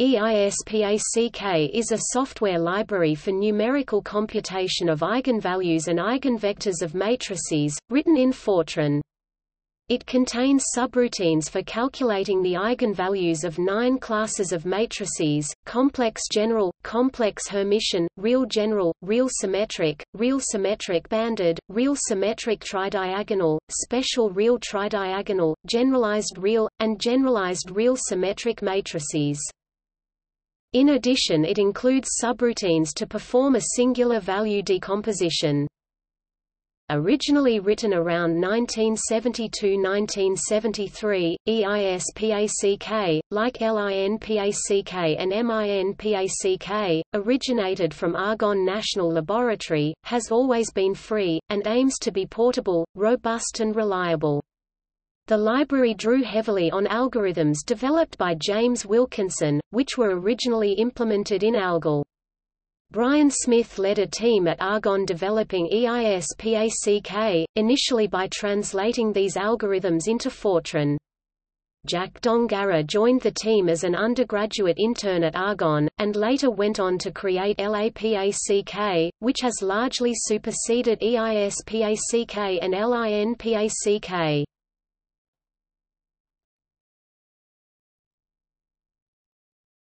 EISPACK is a software library for numerical computation of eigenvalues and eigenvectors of matrices, written in Fortran. It contains subroutines for calculating the eigenvalues of nine classes of matrices, complex general, complex Hermitian, real general, real symmetric, real symmetric banded, real symmetric tridiagonal, special real tridiagonal, generalized real, and generalized real symmetric matrices. In addition it includes subroutines to perform a singular value decomposition. Originally written around 1972–1973, EISPACK, like LINPACK and MINPACK, originated from Argonne National Laboratory, has always been free, and aims to be portable, robust and reliable. The library drew heavily on algorithms developed by James Wilkinson, which were originally implemented in ALGOL. Brian Smith led a team at Argonne developing EISPACK, initially by translating these algorithms into Fortran. Jack Dongarra joined the team as an undergraduate intern at Argonne, and later went on to create LAPACK, which has largely superseded EISPACK and LINPACK.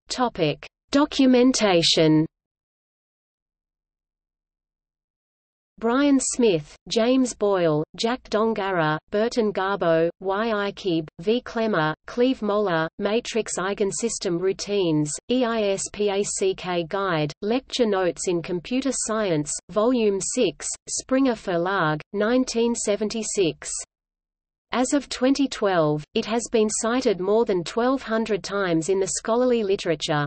Topic: Documentation. Brian Smith, James Boyle, Jack Dongarra, Burton Garbow, Y. Ikebe, V. Klema, Cleve Moler, Matrix Eigensystem Routines, EISPACK Guide, Lecture Notes in Computer Science, Volume 6, Springer Verlag, 1976. As of 2012, it has been cited more than 1,200 times in the scholarly literature.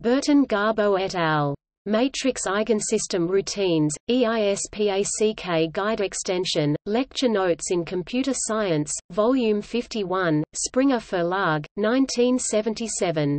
Burton Garbow et al. Matrix Eigensystem Routines, EISPACK Guide Extension, Lecture Notes in Computer Science, Volume 51, Springer Verlag, 1977.